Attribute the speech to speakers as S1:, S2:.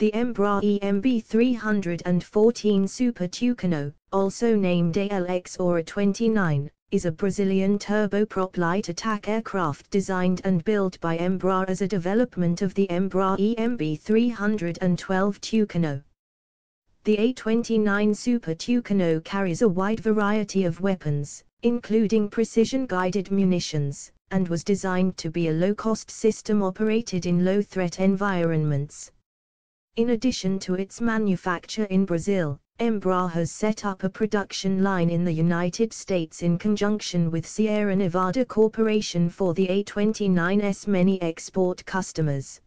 S1: The Embraer EMB 314 Super Tucano, also named ALX or A29, is a Brazilian turboprop light attack aircraft designed and built by Embraer as a development of the Embraer EMB 312 Tucano. The A29 Super Tucano carries a wide variety of weapons, including precision-guided munitions, and was designed to be a low-cost system operated in low-threat environments. In addition to its manufacture in Brazil, Embraer has set up a production line in the United States in conjunction with Sierra Nevada Corporation for the A29's many export customers.